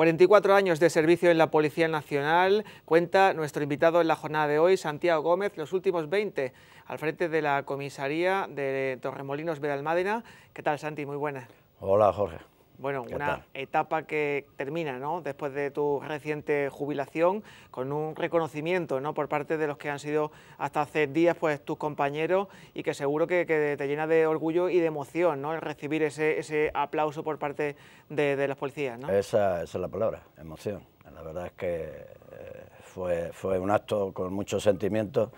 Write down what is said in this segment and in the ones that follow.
44 años de servicio en la Policía Nacional, cuenta nuestro invitado en la jornada de hoy, Santiago Gómez, los últimos 20 al frente de la comisaría de Torremolinos Veralmádena. ¿Qué tal, Santi? Muy buenas. Hola, Jorge. Bueno, una etapa que termina, ¿no? Después de tu reciente jubilación, con un reconocimiento, ¿no? Por parte de los que han sido hasta hace días, pues, tus compañeros y que seguro que, te llena de orgullo y de emoción, ¿no? El recibir ese, aplauso por parte de, las policías, ¿no? Esa, es la palabra, emoción. La verdad es que eh, fue, fue un acto con muchos sentimientos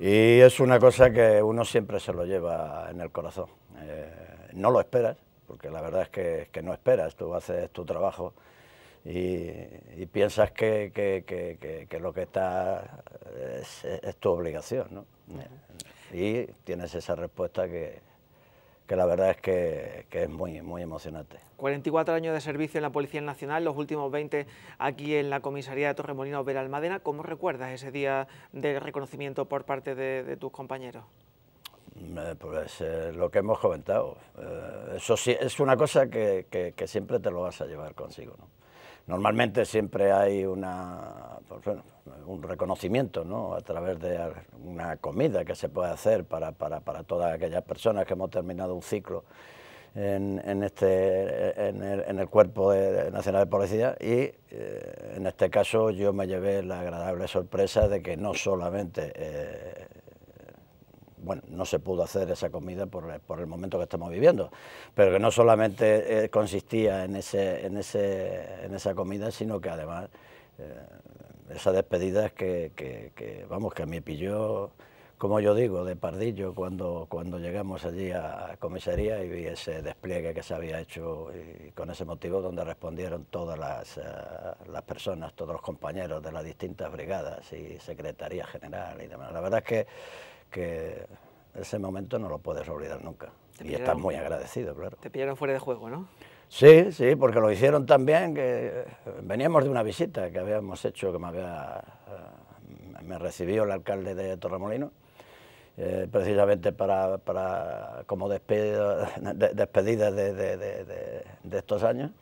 y es una cosa que uno siempre se lo lleva en el corazón. Eh, no lo esperas, porque la verdad es que, no esperas, tú haces tu trabajo y, piensas que, lo que está es, tu obligación, ¿no? Y tienes esa respuesta que, la verdad es que, es muy, muy emocionante. 44 años de servicio en la Policía Nacional, los últimos 20 aquí en la comisaría de Torremolinos Veralmadena. ¿Cómo recuerdas ese día de reconocimiento por parte de tus compañeros? Eh, pues eh, lo que hemos comentado. Eh, eso sí, es una cosa que, siempre te lo vas a llevar consigo. Normalmente siempre hay una, pues un reconocimiento ¿no? a través de una comida que se puede hacer para, para, para todas aquellas personas que hemos terminado un ciclo en, este, en el Cuerpo Nacional de Policía y en este caso yo me llevé la agradable sorpresa de que no solamente bueno, no se pudo hacer esa comida por, el momento que estamos viviendo, pero que no solamente eh, consistía en, ese, en, ese, en esa comida, sino que además eh, esa despedida que, vamos, que me pilló, como yo digo, de pardillo cuando, cuando llegamos allí a comisaría y vi ese despliegue que se había hecho y con ese motivo donde respondieron todas las, eh, las personas, todos los compañeros de las distintas brigadas y Secretaría General y demás. La verdad es que que ese momento no lo puedes olvidar nunca. Y estás muy agradecido, claro. Te pillaron fuera de juego, ¿no? Sí, sí, porque lo hicieron también, que veníamos de una visita que habíamos hecho, que me había eh, me recibió el alcalde de Torremolino, eh, precisamente para, para, como despedida, despedida de, de, estos años.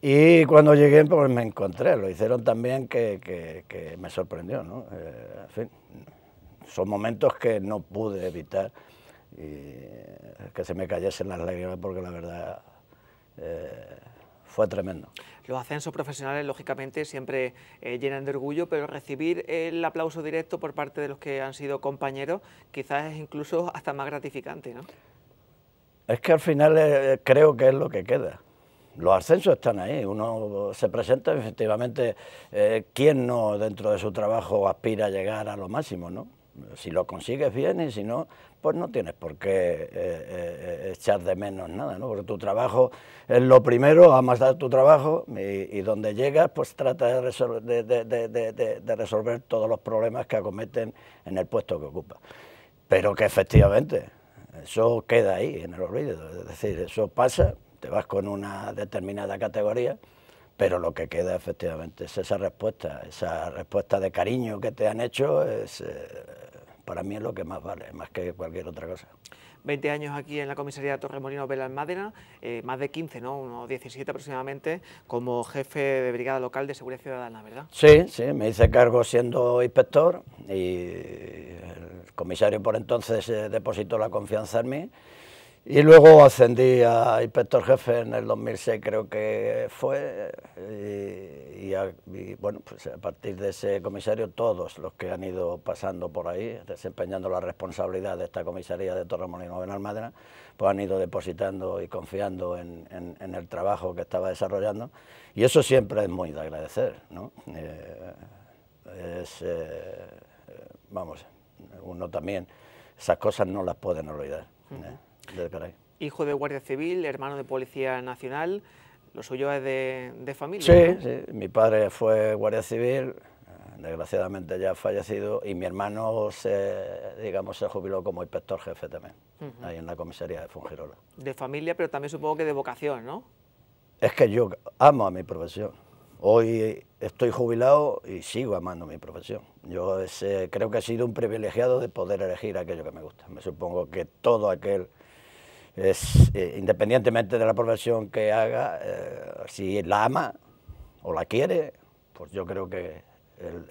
Y cuando llegué, pues me encontré, lo hicieron también que, que, me sorprendió, ¿no? Eh, en fin, son momentos que no pude evitar y que se me cayesen las lágrimas porque la verdad eh, fue tremendo. Los ascensos profesionales, lógicamente, siempre eh, llenan de orgullo, pero recibir el aplauso directo por parte de los que han sido compañeros quizás es incluso hasta más gratificante, ¿no? Es que al final eh, creo que es lo que queda. Los ascensos están ahí, uno se presenta efectivamente, ¿quién no dentro de su trabajo aspira a llegar a lo máximo, no? Si lo consigues bien y si no, pues no tienes por qué eh, eh, echar de menos nada, ¿no? Porque tu trabajo es lo primero, amas tu trabajo y, donde llegas, pues trata de, resolver todos los problemas que acometen en el puesto que ocupa. Pero que efectivamente, eso queda ahí en el olvido, es decir, eso pasa, te vas con una determinada categoría pero lo que queda efectivamente es esa respuesta, esa respuesta de cariño que te han hecho, es, eh, para mí es lo que más vale, más que cualquier otra cosa. 20 años aquí en la comisaría de Torremolinos Belalmádena, eh, más de 15, ¿no? unos 17 aproximadamente, como jefe de brigada local de seguridad ciudadana, ¿verdad? Sí, sí, me hice cargo siendo inspector y el comisario por entonces eh, depositó la confianza en mí y luego ascendí a inspector jefe en el 2006, creo que fue, y, bueno, pues a partir de ese comisario, todos los que han ido pasando por ahí, desempeñando la responsabilidad de esta comisaría de Torremolinos en Almadena, pues han ido depositando y confiando en, el trabajo que estaba desarrollando, y eso siempre es muy de agradecer, ¿no? Eh, es, eh, vamos, uno también, esas cosas no las pueden olvidar. ¿eh? Hijo de Guardia Civil, hermano de Policía Nacional, ¿lo suyo es de, familia? Sí, sí, mi padre fue Guardia Civil, desgraciadamente ya fallecido, y mi hermano se, digamos, se jubiló como inspector jefe también, ahí en la comisaría de Fungirola. De familia, pero también supongo que de vocación, ¿no? Es que yo amo a mi profesión. Hoy estoy jubilado y sigo amando mi profesión. Yo creo que he sido un privilegiado de poder elegir aquello que me gusta. Me supongo que todo aquel es, eh, independientemente de la profesión que haga, eh, si la ama, o la quiere, pues yo creo que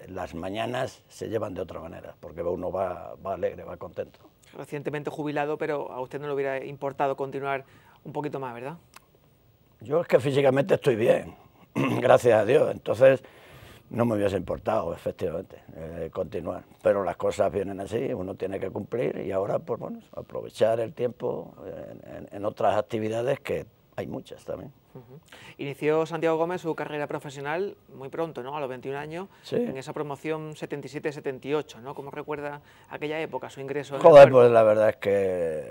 las mañanas se llevan de otra manera, porque uno va, va alegre, va contento. Recientemente jubilado, pero a usted no le hubiera importado continuar un poquito más, ¿verdad? Yo es que físicamente estoy bien, gracias a Dios, entonces no me hubiese importado, efectivamente, eh, continuar. Pero las cosas vienen así, uno tiene que cumplir y ahora, pues bueno, aprovechar el tiempo en otras actividades que hay muchas también. Inició Santiago Gómez su carrera profesional muy pronto, ¿no? A los 21 años, en esa promoción 77-78, ¿no? ¿Cómo recuerda aquella época, su ingreso? En Joder, pues la verdad es que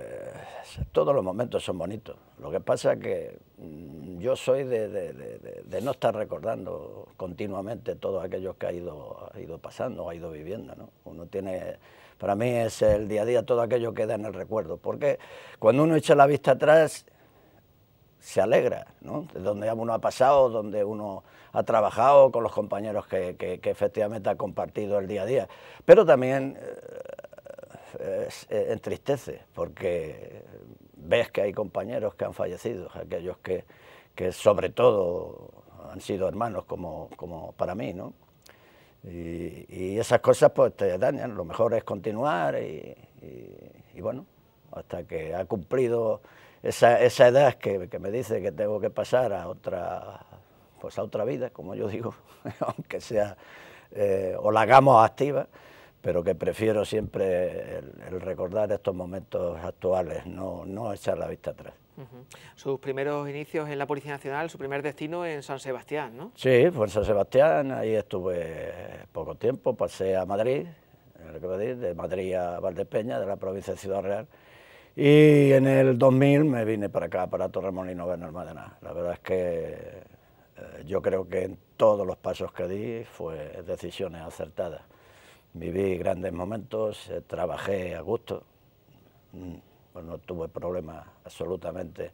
todos los momentos son bonitos. Lo que pasa es que mm, yo soy de, no estar recordando continuamente todo aquello que ha ido, ha ido pasando, ha ido viviendo, ¿no? Uno tiene... Para mí es el día a día todo aquello que queda en el recuerdo, porque cuando uno echa la vista atrás se alegra, ¿no? De donde uno ha pasado, donde uno ha trabajado con los compañeros que, efectivamente ha compartido el día a día. Pero también eh, eh, entristece, porque ves que hay compañeros que han fallecido, aquellos que, sobre todo han sido hermanos como, como para mí, ¿no? Y, esas cosas pues te dañan, lo mejor es continuar y bueno, hasta que ha cumplido esa, esa edad que, que, me dice que tengo que pasar a otra, pues a otra vida, como yo digo, aunque sea, eh, o la hagamos activa, pero que prefiero siempre el, recordar estos momentos actuales, no, no echar la vista atrás. Sus primeros inicios en la Policía Nacional, su primer destino en San Sebastián, ¿no? Sí, fue en San Sebastián, ahí estuve poco tiempo, pasé a Madrid, de Madrid a Valdepeña, de la provincia de Ciudad Real, y en el 2000 me vine para acá, para Torremolino Bernal La verdad es que eh, yo creo que en todos los pasos que di fue decisiones acertadas. Viví grandes momentos, eh, trabajé a gusto, mm, pues no tuve problemas absolutamente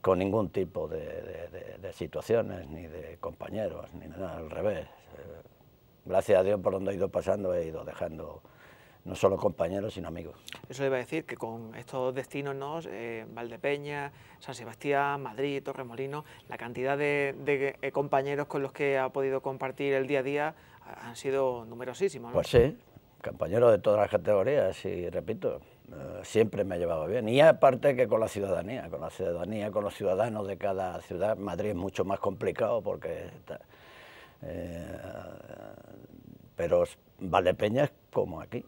con ningún tipo de, situaciones, ni de compañeros, ni nada, al revés. Eh, gracias a Dios por donde he ido pasando he ido dejando no solo compañeros, sino amigos. Eso iba a decir, que con estos destinos, ¿no? Eh, Valdepeña, San Sebastián, Madrid, Torremolino, la cantidad de, eh, compañeros con los que ha podido compartir el día a día han sido numerosísimos. ¿no? Pues sí, compañeros de todas las categorías y repito, eh, siempre me ha llevado bien. Y aparte que con la ciudadanía, con la ciudadanía, con los ciudadanos de cada ciudad, Madrid es mucho más complicado porque... pero Valdepeña es como aquí.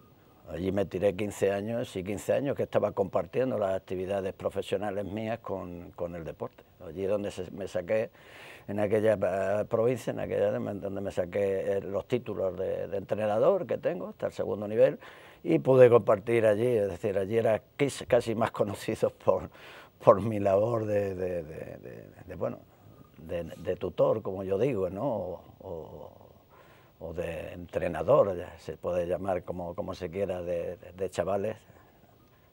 Allí me tiré 15 años y 15 años que estaba compartiendo las actividades profesionales mías con, con el deporte. Allí donde me saqué, en aquella eh, provincia, en aquella donde me saqué eh, los títulos de, entrenador que tengo, hasta el segundo nivel, y pude compartir allí, es decir, allí era casi más conocido por, por mi labor de, bueno, de, tutor, como yo digo, ¿no? De entrenador, se puede llamar como, como se quiera, de, chavales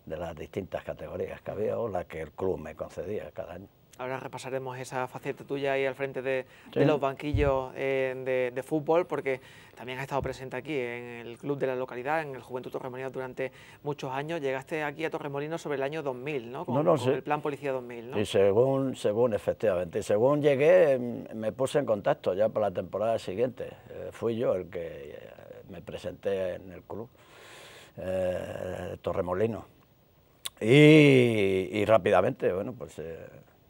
de las distintas categorías que había o las que el club me concedía cada año. Ahora repasaremos esa faceta tuya ahí al frente de, los banquillos eh, de, fútbol, porque también has estado presente aquí en el club de la localidad, en el Juventud Torremolino durante muchos años. Llegaste aquí a Torremolino sobre el año 2000, ¿no? Con, el plan Policía 2000, ¿no? Y según, según, efectivamente, y según llegué me puse en contacto ya para la temporada siguiente. Eh, fui yo el que eh, me presenté en el club Torremolino. Y, rápidamente, bueno, pues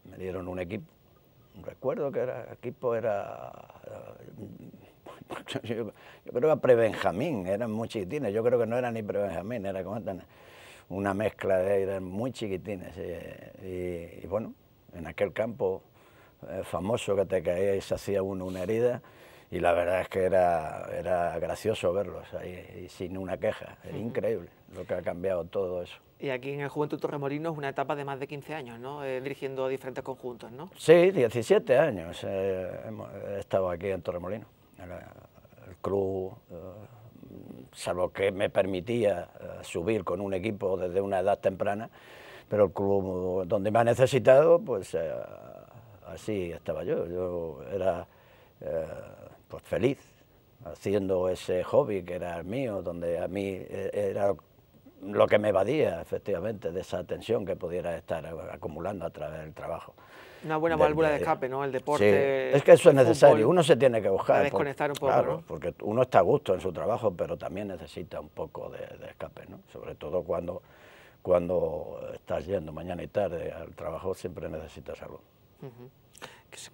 me dieron un equipo, recuerdo que era, el equipo era, yo, creo que era pre-Benjamín, eran muy chiquitines, yo creo que no era ni pre-Benjamín, era como una mezcla de, eran muy chiquitines, y, bueno, en aquel campo eh, famoso que te caía y se hacía uno una herida, y la verdad es que era, era gracioso verlos ahí, y sin una queja, era increíble lo que ha cambiado todo eso. Y aquí en el Juventud Torremolino es una etapa de más de 15 años, ¿no? Eh, dirigiendo diferentes conjuntos, ¿no? Sí, 17 años eh, he estado aquí en Torremolino. El, club, eh, salvo que me permitía subir con un equipo desde una edad temprana, pero el club donde me ha necesitado, pues así estaba yo. Yo era pues feliz haciendo ese hobby que era el mío, donde a mí era lo que me evadía, efectivamente, de esa tensión que pudiera estar acumulando a través del trabajo. Una buena válvula de escape, ¿no? El deporte. Sí. Es que eso es necesario, uno se tiene que buscar. Desconectar un poco. Claro, porque uno está a gusto en su trabajo, pero también necesita un poco de, escape, ¿no? Sobre todo cuando, cuando estás yendo mañana y tarde al trabajo, siempre necesitas algo.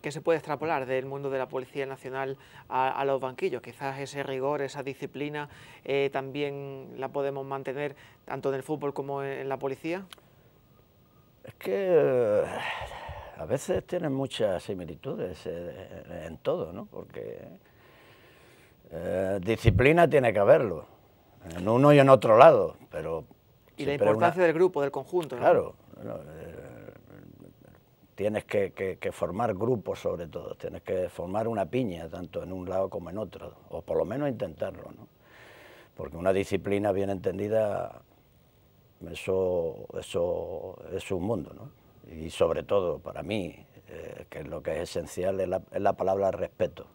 ¿Qué se puede extrapolar del mundo de la Policía Nacional a, los banquillos? Quizás ese rigor, esa disciplina, eh, también la podemos mantener tanto en el fútbol como en la policía. Es que a veces tienen muchas similitudes eh, en todo, ¿no? Porque eh, disciplina tiene que haberlo, en uno y en otro lado, pero... Y la importancia del grupo, del conjunto, ¿no? Claro, eh, tienes que, formar grupos sobre todo, tienes que formar una piña tanto en un lado como en otro, o por lo menos intentarlo, ¿no? Porque una disciplina bien entendida, eso, eso es un mundo, ¿no? y sobre todo para mí, eh, que es lo que es esencial, es la, palabra respeto.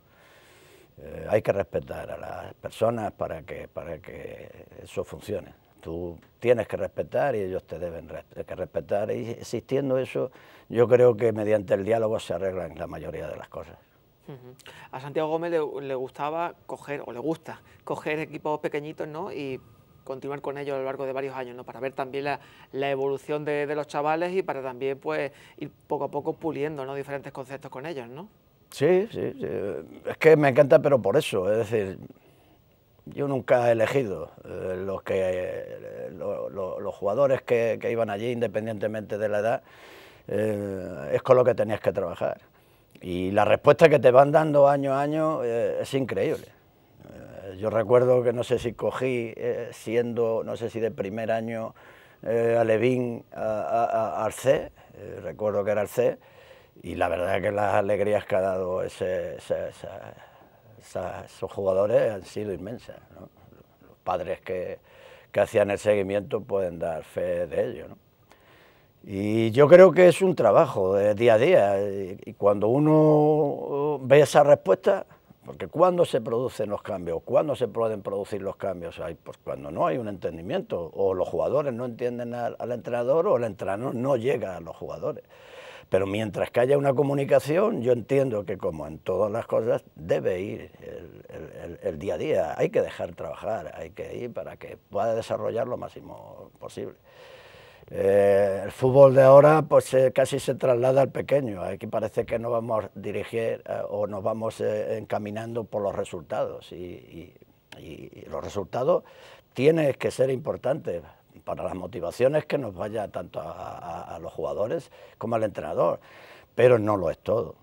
Eh, hay que respetar a las personas para que, para que eso funcione. Tú tienes que respetar y ellos te deben que respetar. Y existiendo eso, yo creo que mediante el diálogo se arreglan la mayoría de las cosas. A Santiago Gómez le, le, gustaba coger, o le gusta, coger equipos pequeñitos ¿no? y continuar con ellos a lo largo de varios años, ¿no? para ver también la, la evolución de, de, los chavales y para también pues, ir poco a poco puliendo ¿no? diferentes conceptos con ellos. ¿no? Sí, sí, es que me encanta, pero por eso, es decir, yo nunca he elegido eh, los, que, eh, los jugadores que, iban allí, independientemente de la edad, eh, es con lo que tenías que trabajar. Y la respuesta que te van dando año a año es increíble yo recuerdo que no sé si cogí, siendo, no sé si de primer año, a Levín a, Arce, eh, recuerdo que era Arce, y la verdad que las alegrías que ha dado ese, esos jugadores han sido inmensas. Los padres que, que, hacían el seguimiento pueden dar fe de ello. Y yo creo que es un trabajo de día a día, y cuando uno ve esa respuesta, porque ¿cuándo se producen los cambios? ¿Cuándo se pueden producir los cambios? pues cuando no hay un entendimiento, o los jugadores no entienden al, entrenador, o el entrenador no llega a los jugadores. Pero mientras que haya una comunicación, yo entiendo que como en todas las cosas, debe ir el, día a día. Hay que dejar trabajar, hay que ir para que pueda desarrollar lo máximo posible. Eh, el fútbol de ahora pues eh, casi se traslada al pequeño, aquí parece que nos vamos a dirigir eh, o nos vamos encaminando por los resultados y, los resultados tienen que ser importantes para las motivaciones que nos vaya tanto a, los jugadores como al entrenador, pero no lo es todo.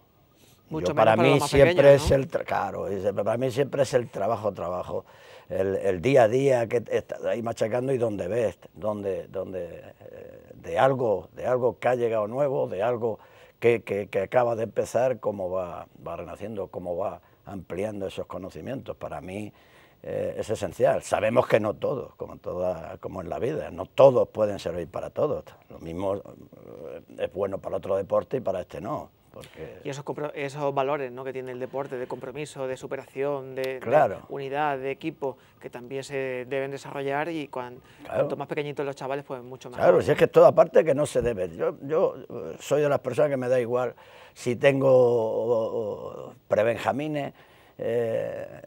para mí siempre es el claro, para mí siempre es el trabajo, trabajo el, día a día que estás ahí machacando y donde ves, donde, donde eh, de, algo, de algo que ha llegado nuevo, de algo que, que, acaba de empezar, cómo va, va renaciendo, cómo va ampliando esos conocimientos. Para mí eh, es esencial. Sabemos que no todos, como, toda, como en la vida, no todos pueden servir para todos. Lo mismo eh, es bueno para otro deporte y para este no. Y esos, esos valores ¿no? que tiene el deporte, de compromiso, de superación, de, unidad, de equipo, que también se deben desarrollar y cuanto más pequeñitos los chavales, pues mucho más. Claro, si es que es toda parte que no se debe. Yo, yo soy de las personas que me da igual si tengo prebenjamines, eh,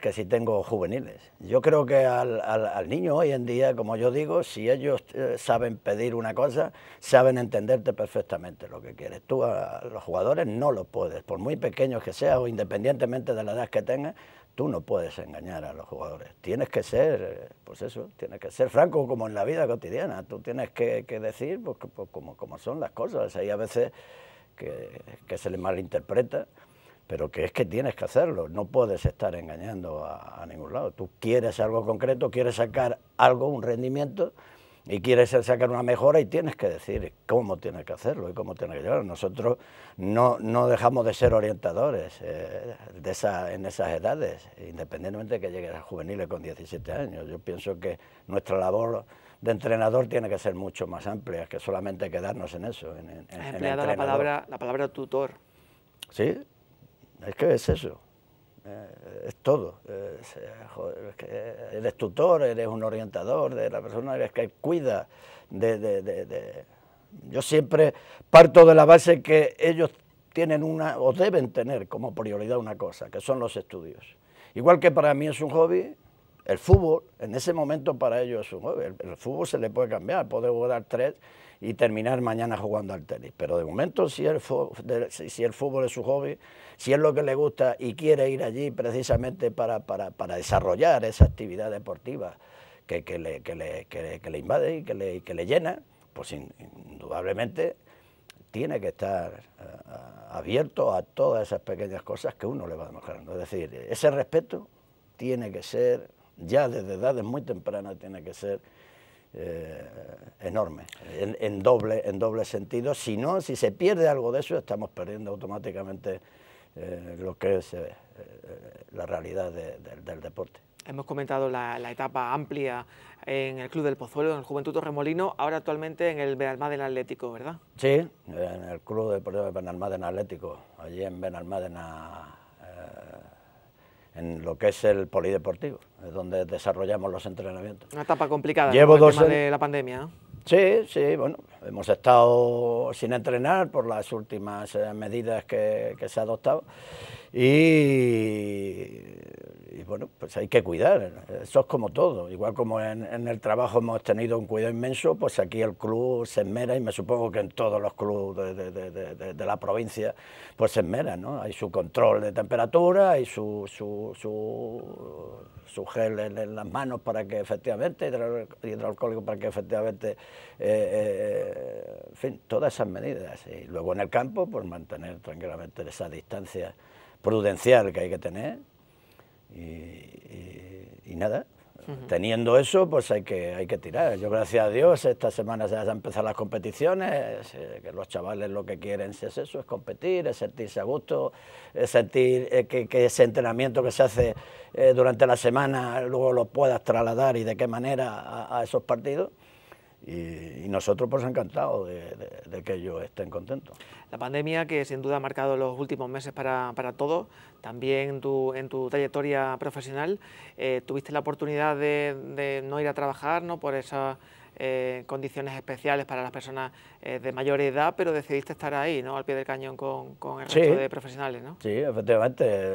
que, si tengo juveniles. Yo creo que al, niño hoy en día, como yo digo, si ellos eh, saben pedir una cosa, saben entenderte perfectamente lo que quieres. Tú a, los jugadores no lo puedes, por muy pequeños que seas o independientemente de la edad que tengas, tú no puedes engañar a los jugadores. Tienes que ser, pues eso, tienes que ser franco como en la vida cotidiana. Tú tienes que, decir pues, pues, como, como son las cosas. Hay a veces que, que se les malinterpreta pero que es que tienes que hacerlo, no puedes estar engañando a, ningún lado. Tú quieres algo concreto, quieres sacar algo, un rendimiento, y quieres sacar una mejora y tienes que decir cómo tienes que hacerlo y cómo tienes que llevarlo. Nosotros no, no dejamos de ser orientadores eh, de esa, en esas edades, independientemente de que llegues a juveniles con 17 años. Yo pienso que nuestra labor de entrenador tiene que ser mucho más amplia que solamente quedarnos en eso. En, en, Has empleado la palabra, la palabra tutor. Sí, es que es eso. eh, es todo. eres tutor, eres un orientador de la persona que cuida de, Yo siempre parto de la base que ellos tienen una, o deben tener como prioridad una cosa, que son los estudios. Igual que para mí es un hobby, el fútbol, en ese momento para ellos es un. El, fútbol se le puede cambiar, puede jugar tres y terminar mañana jugando al tenis. Pero de momento, si el, si el fútbol es su hobby, si es lo que le gusta y quiere ir allí precisamente para, desarrollar esa actividad deportiva que, le, le, invade y que le, que le llena, pues indudablemente tiene que estar eh, abierto a todas esas pequeñas cosas que uno le va demostrando. Es decir, ese respeto tiene que ser, ya desde edades muy tempranas, tiene que ser eh, enorme, en, doble, en doble sentido. Si no, si se pierde algo de eso, estamos perdiendo automáticamente eh, lo que es eh, la realidad del deporte. Hemos comentado la, etapa amplia en el Club del Pozuelo, en el Juventud Torremolino, ahora actualmente en el Benalmádena Atlético, ¿verdad? Sí, en el Club de Benalmádena Atlético, allí en Benalmádena en lo que es el polideportivo, es donde desarrollamos los entrenamientos. Una etapa complicada Llevo dos el tema de la pandemia. Sí, sí, bueno, hemos estado sin entrenar por las últimas eh, medidas que, que se han adoptado y y bueno, pues hay que cuidar, eso es como todo, igual como en, el trabajo hemos tenido un cuidado inmenso, pues aquí el club se esmera y me supongo que en todos los clubes de, la provincia pues se esmera, ¿no? Hay su control de temperatura, hay su, su, su, gel en, las manos para que efectivamente, hidroalcohólico para que efectivamente, eh, eh, en fin, todas esas medidas. Y luego en el campo, pues mantener tranquilamente esa distancia prudencial que hay que tener y, nada, teniendo eso, pues hay que, hay que tirar. Yo, gracias a Dios, esta semana se han empezado las competiciones, eh, que los chavales lo que quieren es eso, es competir, es sentirse a gusto, es sentir eh, que, ese entrenamiento que se hace eh, durante la semana luego lo puedas trasladar y de qué manera a esos partidos y, nosotros pues encantados de, que ellos estén contentos. La pandemia que sin duda ha marcado los últimos meses para, para todos, también en tu, en tu trayectoria profesional, eh, tuviste la oportunidad de, no ir a trabajar ¿no? por esas eh, condiciones especiales para las personas eh, de mayor edad, pero decidiste estar ahí, ¿no? al pie del cañón con, con el resto de profesionales. ¿no? Sí, efectivamente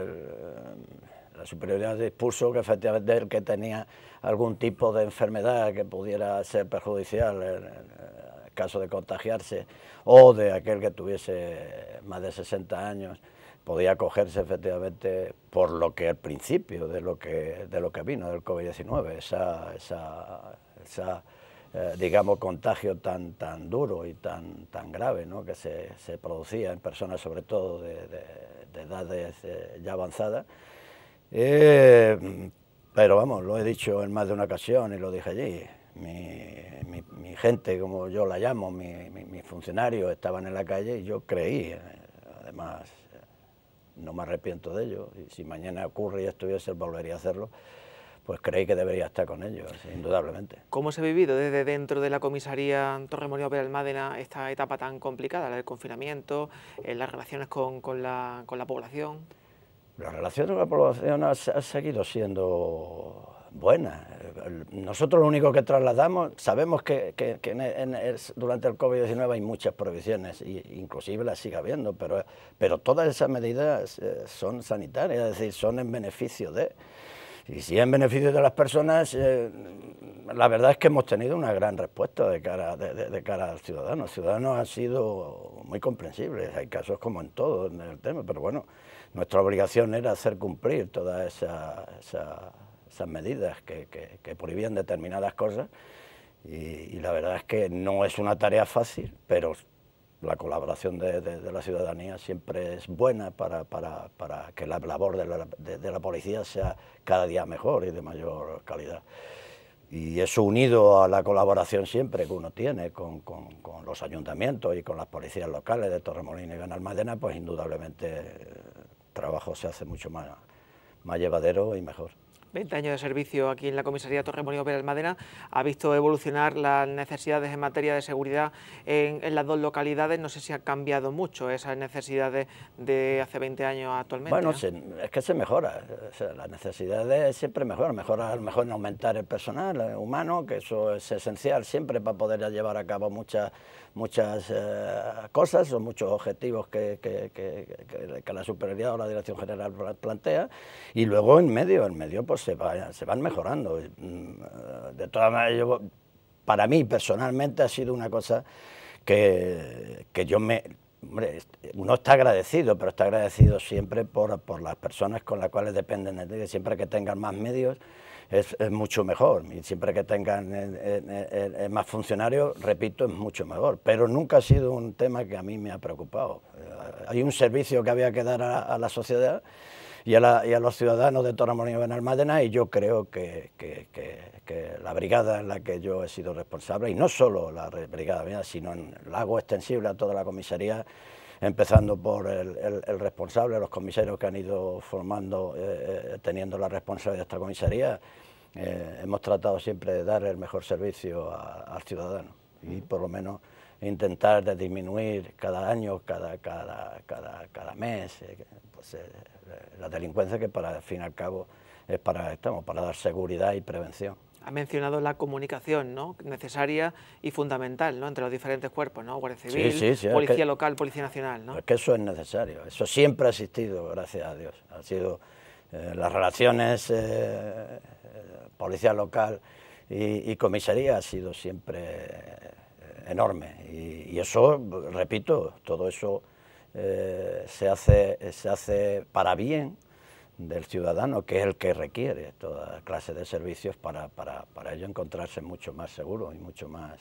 la superioridad dispuso que efectivamente el que tenía algún tipo de enfermedad que pudiera ser perjudicial en, el caso de contagiarse o de aquel que tuviese más de 60 años podía acogerse efectivamente por lo que al principio de lo que, de lo que vino del COVID-19, esa, esa, eh, digamos, contagio tan, tan duro y tan, tan grave ¿no? que se, se, producía en personas sobre todo de, de, edades eh, ya avanzadas. Eh, pero vamos, lo he dicho en más de una ocasión y lo dije allí. Mi, gente, como yo la llamo, mis funcionarios estaban en la calle y yo creí. Eh, además, eh, no me arrepiento de ello. Y si mañana ocurre y estuviese, volvería a hacerlo. Pues creí que debería estar con ellos, indudablemente. ¿Cómo se ha vivido desde dentro de la comisaría Torremolino Peralmádena esta etapa tan complicada, la del confinamiento, las relaciones con, la, con la población? La relación con la población ha, seguido siendo buena. Nosotros lo único que trasladamos, sabemos que, durante el COVID-19 hay muchas prohibiciones, e inclusive las sigue habiendo, pero, pero todas esas medidas eh, son sanitarias, es decir, son en beneficio de... Y si en beneficio de las personas, eh, la verdad es que hemos tenido una gran respuesta de cara, de, cara al ciudadano. El ciudadano ha sido muy comprensible, hay casos como en todo en el tema, pero bueno, nuestra obligación era hacer cumplir todas esas medidas que, prohibían determinadas cosas y, la verdad es que no es una tarea fácil, pero la colaboración de, la ciudadanía siempre es buena para, que la labor de la, policía sea cada día mejor y de mayor calidad. Y eso unido a la colaboración siempre que uno tiene con, los ayuntamientos y con las policías locales de Torremolino y Benalmádena, pues indudablemente trabajo se hace mucho más, más llevadero y mejor. 20 años de servicio aquí en la comisaría Torremolinos Benalmádena, ha visto evolucionar las necesidades en materia de seguridad en, las dos localidades. No sé si ha cambiado mucho esas necesidades de hace 20 años actualmente. Bueno, es que se mejora. las necesidades siempre mejoran. Mejora mejor en aumentar el personal humano, que eso es esencial siempre para poder llevar a cabo muchas muchas eh, cosas o muchos objetivos que, que, la superioridad o la dirección general plantea y luego en medio, en medio pues se, se van mejorando. Mm, de todas maneras, para mí personalmente ha sido una cosa que, yo me... Hombre, uno está agradecido, pero está agradecido siempre por, por las personas con las cuales dependen de siempre que tengan más medios es, mucho mejor. Y siempre que tengan más funcionarios, repito, es mucho mejor. Pero nunca ha sido un tema que a mí me ha preocupado. Eh, hay un servicio que había que dar a, la sociedad y a, los ciudadanos de Torremolinos y Benalmádena y yo creo que, la brigada en la que yo he sido responsable, y no solo la brigada mía, sino en el hago extensible a toda la comisaría, empezando por el, responsable, los comisarios que han ido formando, eh, eh, teniendo la responsabilidad de esta comisaría, eh, hemos tratado siempre de dar el mejor servicio al ciudadano y por lo menos intentar de disminuir cada año, cada, cada, cada, cada mes, pues, la delincuencia que para al fin y al cabo es para, estamos, para dar seguridad y prevención ha mencionado la comunicación ¿no? necesaria y fundamental ¿no? entre los diferentes cuerpos, ¿no? Guardia Civil, Policía Local, Policía Nacional. ¿no? Es que eso es necesario, eso siempre ha existido, gracias a Dios. Ha sido eh, las relaciones eh, Policía Local y, Comisaría ha sido siempre eh, enorme. Y, y, eso, repito, todo eso se, hace, se hace para bien del ciudadano, que es el que requiere toda clase de servicios para, para, para ello encontrarse mucho más seguro y mucho más,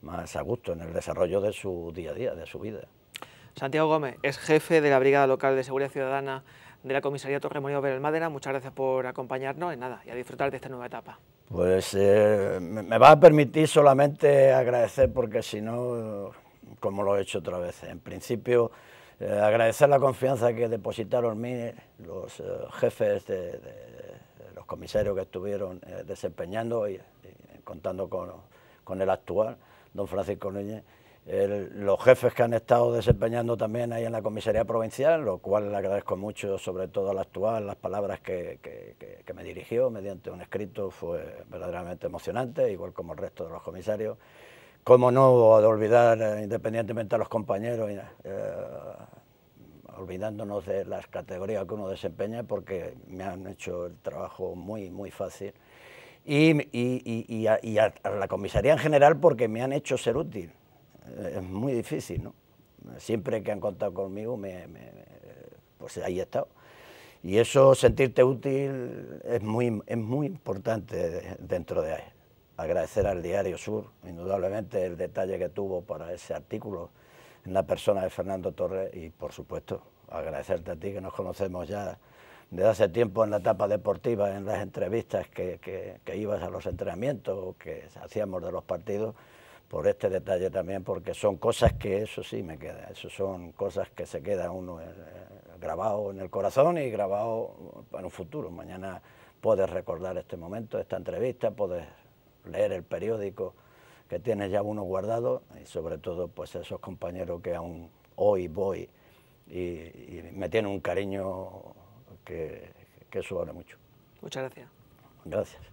más a gusto en el desarrollo de su día a día, de su vida. Santiago Gómez es jefe de la Brigada Local de Seguridad Ciudadana de la Comisaría Torremolinos Benalmádena. Muchas gracias por acompañarnos y nada, y a disfrutar de esta nueva etapa. Pues eh, me va a permitir solamente agradecer porque si no, como lo he hecho otra vez, en principio eh, agradecer la confianza que depositaron mí los eh, jefes de, los comisarios que estuvieron eh, desempeñando y, contando con, el actual, don Francisco Núñez, los jefes que han estado desempeñando también ahí en la comisaría provincial, lo cual le agradezco mucho, sobre todo al actual, las palabras que, que me dirigió mediante un escrito, fue verdaderamente emocionante, igual como el resto de los comisarios. Cómo no olvidar, eh, independientemente a los compañeros, eh, olvidándonos de las categorías que uno desempeña, porque me han hecho el trabajo muy, muy fácil. Y, a, la comisaría en general, porque me han hecho ser útil. Eh, es muy difícil, ¿no? Siempre que han contado conmigo, me, pues ahí he estado. Y eso, sentirte útil, es muy, es muy importante dentro de ahí agradecer al Diario Sur, indudablemente, el detalle que tuvo para ese artículo en la persona de Fernando Torres y, por supuesto, agradecerte a ti que nos conocemos ya desde hace tiempo en la etapa deportiva, en las entrevistas que, que, ibas a los entrenamientos que hacíamos de los partidos, por este detalle también, porque son cosas que eso sí me queda, eso son cosas que se queda uno eh, grabado en el corazón y grabado para un futuro. Mañana puedes recordar este momento, esta entrevista, puedes leer el periódico que tienes ya uno guardado y sobre todo pues esos compañeros que aún hoy voy y, me tienen un cariño que, que eso vale mucho. Muchas gracias. Gracias.